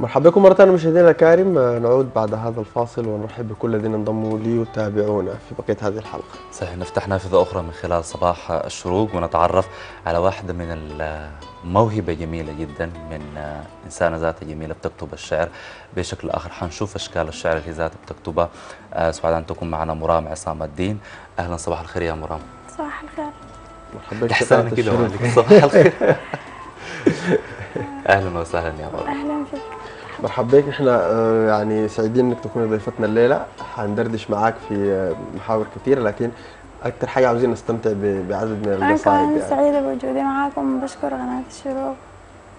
مرحبا بكم مرة ثانية مشاهدينا الكرام نعود بعد هذا الفاصل ونرحب بكل الذين انضموا لي وتابعونا في بقية هذه الحلقة. صحيح نفتح نافذة أخرى من خلال صباح الشروق ونتعرف على واحدة من الموهبة جميلة جدا من إنسانة ذاتها جميلة بتكتب الشعر. بشكل آخر حنشوف أشكال الشعر اللي ذاتها بتكتبها. سعد أن تكون معنا مرام عصام الدين. أهلا صباح الخير يا مرام. صباح الخير. مرحبا. بك شكرا كده صباح الخير. أهلا وسهلا يا مرام أهلا فيك مرحبا بك. نحن آه، يعني سعيدين إنك تكوني ضيفتنا الليلة. حندردش معاك في آه، محاور كثيرة لكن أكثر حاجة عاوزين نستمتع بعدد من أنا القصائد كمان يعني. سعيدة بوجودي معاكم. بشكر قناة الشروق.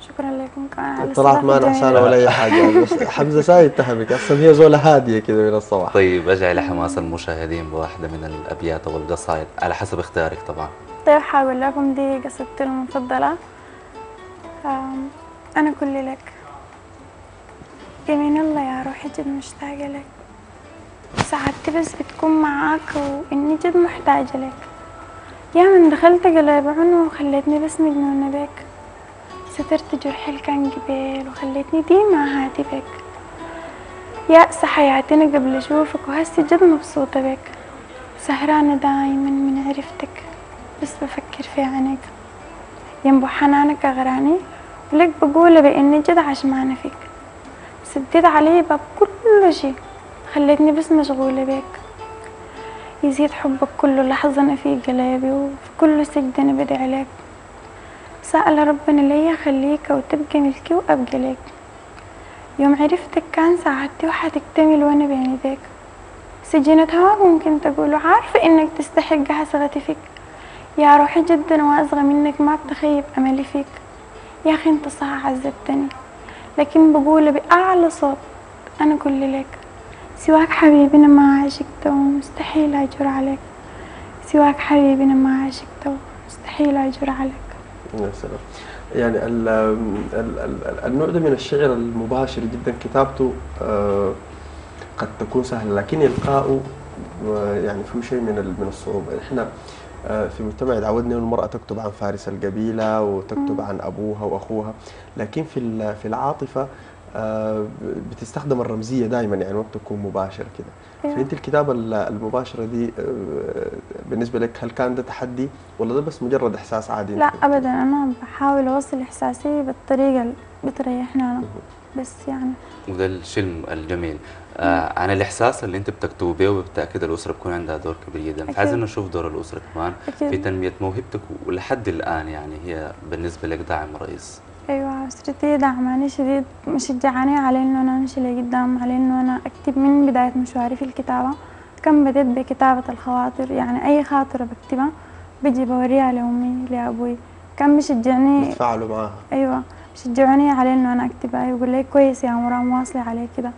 شكرا لكم. كمان على طلعت الجميلة. نحسانة ولا أي حاجة. يعني بس حمزة سايد تهبك أصلا هي زولة هادية كذا من الصباح. طيب أجعل حماس المشاهدين بواحدة من الأبيات أو القصائد على حسب اختيارك طبعا. طيب حاقول لكم. دي قصتي المفضلة. أنا كل لك يمين الله يا روحي جد مشتاقة لك. سعادتي بس بتكون معاك وإني جد محتاجة لك. يا من دخلت قلب عنه وخليتني بس مجنونة بك. سترت جرحي كان قبيل وخليتني ديما هادي بك. يأس حياتنا قبل أشوفك وهسي جد مبسوطة بك. سهرانة دايما من عرفتك بس بفكر في عينيك ينبو حنانك أغراني؟ ولك بقول بإني جد عشمانة فيك. سديت علي باب كل شي خليتني بس مشغولة بيك. يزيد حبك كل لحظة أنا في قلبي وفي كل سجدة أنا بدعي عليك سأل ربنا ليا خليك وتبقى ملكي وأبقى ليك يوم عرفتك كان سعادتي وحتكتمل وأنا بين يديك. سجينة هواك ممكن تقول عارفة إنك تستحق حسرتي فيك. يا روحي جدا وأصغى منك ما بتخيب أملي فيك. يا أخي أنت صح عذبتني. لكن بقول بأعلى صوت أنا كل لك سواك حبيبي أنا ما عشقت ومستحيل أجر عليك. سواك حبيبي أنا ما عشقت ومستحيل أجر عليك. يا سلام. يعني ال ال ال النوع ده من الشعر المباشر جدا كتابته آه، قد تكون سهلة لكن إلقاؤه آه، يعني فيه شيء من من الصعوبة. إحنا في مجتمع تعودنا أن المرأة تكتب عن فارس القبيلة وتكتب عن أبوها وأخوها. لكن في في العاطفة آه، بتستخدم الرمزية دائما يعني ما بتكون مباشر كده. أيوة. فأنت الكتابة ال- المباشرة دي آه، بالنسبة لك هل كان ده تحدي ولا ده بس مجرد إحساس عادي؟ لا أنت أبدا. أنا بحاول أوصل إحساسي بالطريقة اللي بتريحني أنا بس يعني. وده الشيء الجميل. آه عن الإحساس اللي أنت بتكتبه به وبالتأكيد الأسرة بيكون عندها دور كبير جدا. أكيد. فعايزين نشوف دور الأسرة كمان في أكيد تنمية موهبتك ولحد الآن يعني هي بالنسبة لك داعم رئيس. أيوة أسرتي دعماني شديد مشجعاني على إنه أنا أمشي لقدام على إنه أنا أكتب من بداية مشواري في الكتابة. كم بديت بكتابة الخواطر يعني أي خاطرة بكتبها بجي بوريها لأمي لأبوي. كان بيشجعني بتفاعلوا معاها. أيوة. بيشجعوني على إنه أنا أكتبها يقول لي كويس يا مرام واصلة عليه كده.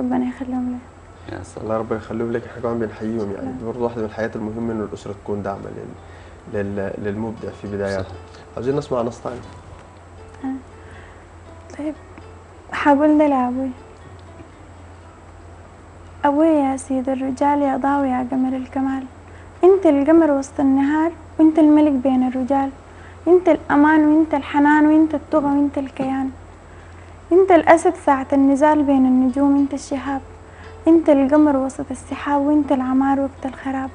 ربنا يخليهم لي يا سلام. الله ربنا يخليهم لك. إحنا كمان بنحييهم يعني. دي برضه واحدة من الحياة المهمة إنه الأسرة تكون داعمة لل... لل... للمبدع في بداياته صح. عاوزين نسمع نص ثاني طيب. حقول ده لأبوي أبوي يا سيد الرجال يا ضاوي يا قمر الكمال. أنت القمر وسط النهار وأنت الملك بين الرجال. انت الأمان وانت الحنان وانت الطغى وانت الكيان. انت الأسد ساعة النزال بين النجوم انت الشهاب. انت القمر وسط السحاب وانت العمار وقت الخراب.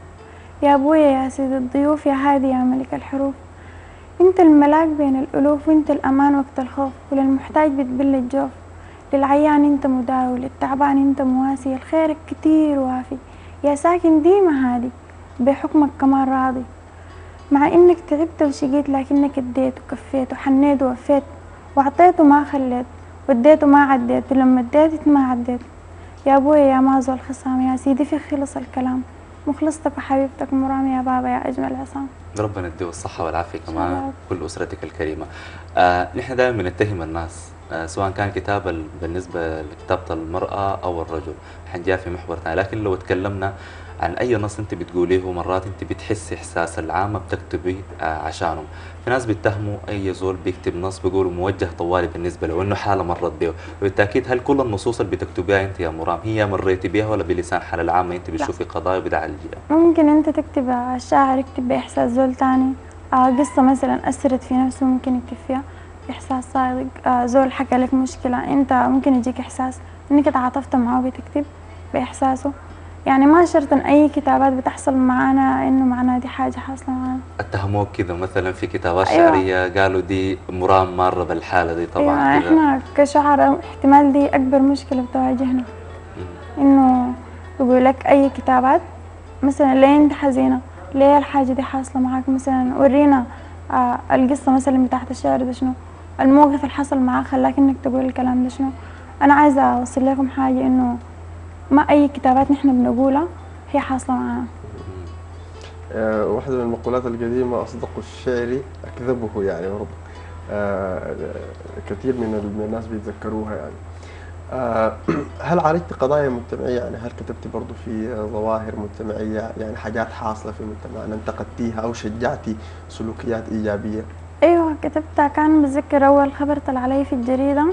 يا أبويا يا سيد الضيوف يا هادي يا ملك الحروف انت الملاك بين الألوف وانت الأمان وقت الخوف. وللمحتاج بتبل الجوف. للعيان انت مداوي وللتعبان انت مواسي. الخير كتير وافي. يا ساكن ديما هادي. بحكمك كمان راضي. مع إنك تعبت وشقيت لكنك اديت وكفيت وحنيت ووفيت وعطيت وما خليت واديت وما عديت ولما اديت ما عديت. يا ابويا يا مازو الخصام يا سيدي في خلص الكلام. مخلصتك وحبيبتك مرام يا بابا يا أجمل عصام. ربنا يديه الصحة والعافية كمان. كل أسرتك الكريمة. آه نحن دائما بنتهم الناس آه سواء كان كتابة ال- بالنسبة لكتابة المرأة أو الرجل. حنجيها في محور ثاني لكن لو تكلمنا عن أي نص أنت بتقوليه مرات أنت بتحسي إحساس العامة بتكتبي آه عشانهم في ناس بيتهموا أي زول بيكتب نص بيقولوا موجه طوالي بالنسبة له إنه حالة مرت به وبالتأكيد هل كل النصوص اللي بتكتبيها أنت يا مرام هي مريتي بها ولا بلسان حال العامة أنت بتشوفي قضايا وبتعالجيها ممكن أنت تكتب الشاعر يكتب بإحساس زول تاني. آه قصة مثلا أثرت في نفسه ممكن يكتب فيها إحساس صادق. آه زول حكى لك مشكلة أنت ممكن يجيك إحساس إنك تعاطفت معه بتكتب بإحساسه. يعني ما شرط إن أي كتابات بتحصل معانا إنه معناها دي حاجة حاصلة معانا. أتهموك كذا مثلا في كتابات أيوة. شعرية قالوا دي مرام مارة بالحالة دي طبعا أيوة كذا. إحنا كشعراء احتمال دي أكبر مشكلة بتواجهنا. إنه يقول لك أي كتابات مثلا ليه أنت حزينة؟ ليه الحاجة دي حاصلة معاك؟ مثلا ورينا آه القصة مثلا بتاعت الشعر ده شنو؟ الموقف اللي حصل معاك خلاك إنك تقول الكلام ده شنو؟ أنا عايزة أوصل لكم حاجة إنه ما أي كتابات نحن بنقولها هي حاصلة معانا. آه، واحدة من المقولات القديمة أصدق الشعر أكذبه يعني برضه آه، كثير من ال- من الناس بيتذكروها يعني. آه، هل عالجت قضايا مجتمعية؟ يعني هل كتبت برضه في ظواهر مجتمعية؟ يعني حاجات حاصلة في مجتمعنا انتقدتيها أو شجعتي سلوكيات إيجابية؟ أيوة كتبتها. كان بتذكر أول خبر طلع علي في الجريدة.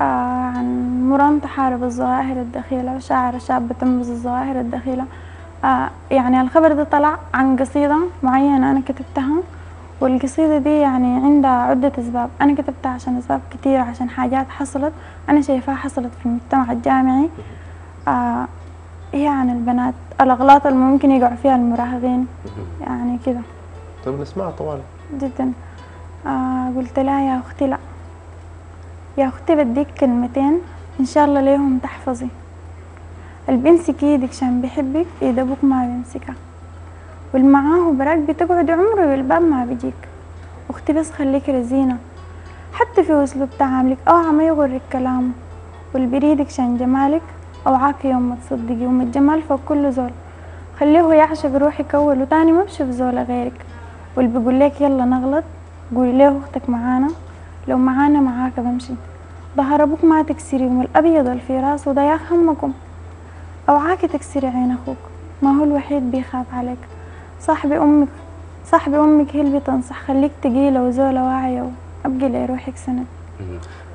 عن مرام تحارب الظواهر الدخيلة وشاعر شابة تنبذ الظواهر الدخيلة. آه يعني الخبر ده طلع عن قصيدة معينة أنا كتبتها والقصيدة دي يعني عندها عدة أسباب. أنا كتبتها عشان أسباب كتير عشان حاجات حصلت. أنا شايفاها حصلت في المجتمع الجامعي. آه هي عن البنات. الأغلاط اللي ممكن يقعوا فيها المراهقين. يعني كده. طيب نسمعها طبعا جدا. آه قلت لها يا أختي لا. يا أختي بديك كلمتين إن شاء الله ليهم تحفظي. اللي بيمسك إيدك عشان بيحبك إيد أبوك ما بيمسكها. واللي معاه براك بتقعد عمره والباب ما بيجيك. أختي بس خليك رزينة. حتى في أسلوب تعاملك أوعى ما يغرك كلامه. واللي بيريدك عشان جمالك أوعاك يوم ما تصدقي. وم الجمال فوق كل زول. خليه يعشق روحك أول وتاني ما بشوف زول غيرك. واللي بيقول لك يلا نغلط قولي له أختك معانا. لو معانا معاك بمشي. ظهر أبوك ما تكسري وم الأبيض في راسه يا همكم. أوعاك تكسري عين أخوك. ما هو الوحيد بيخاف عليك. صاحبي أمك صاحبي أمك هي اللي بتنصح. خليك تقيلة وزولة واعية وأبقي لروحك سند.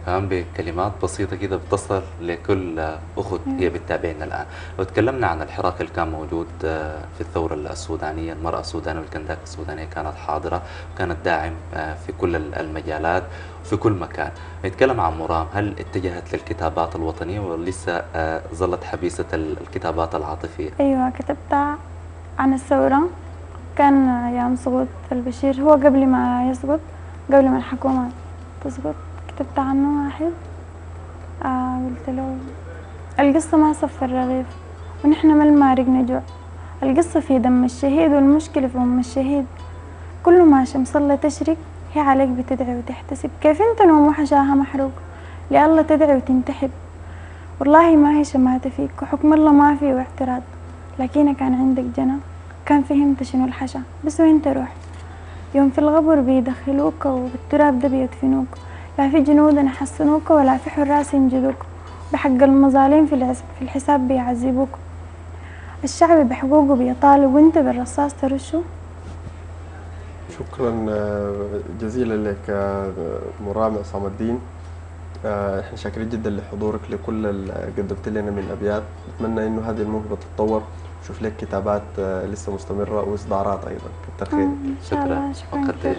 كمان بكلمات بسيطة كده بتصل لكل أخت هي بتتابعنا الآن. لو تكلمنا عن الحراك اللي كان موجود آه، في الثورة السودانية. المرأة السودانية والكنداك السودانية كانت حاضرة وكانت داعم آه، في كل المجالات في كل مكان. نتكلم عن مرام. هل اتجهت للكتابات الوطنية ولا لسه آه، ظلت حبيسة الكتابات العاطفية؟ أيوة كتبتها عن الثورة. كان أيام سقوط البشير. هو قبل ما يسقط قبل ما الحكومة تسقط. كتبت عنه واحد؟ آه قلت له القصة ما صف الرغيف ونحن ما المارق نجوع. القصة في دم الشهيد والمشكلة في أم الشهيد. كل ما شمس الله تشرق هي عليك بتدعي وتحتسب. كيف انت نوم وحشاها محروق؟ لله تدعي وتنتحب. والله ما هي شماتة فيك وحكم الله ما فيه اعتراض لكن كان عندك جنى كان فهمت شنو الحشا. بس وين تروح؟ يوم في الغبر بيدخلوك وبالتراب ده بيدفنوك لا في جنود يحسنوك ولا في حراس ينجدوك. بحق المظالم في في الحساب بيعذبوك. الشعب بحقوقه بيطالب. وانت بالرصاص ترشه شكرا آه، جزيلا لك آه، مرام عصام الدين. آه، إحنا شاكرين جدا لحضورك لكل اللي قدمت لنا من ابيات نتمنى إنه هذه الموهبة تتطور. نشوف لك كتابات لسه مستمرة وإصدارات أيضا. كتر خير إن شاء الله. شكرا إيه.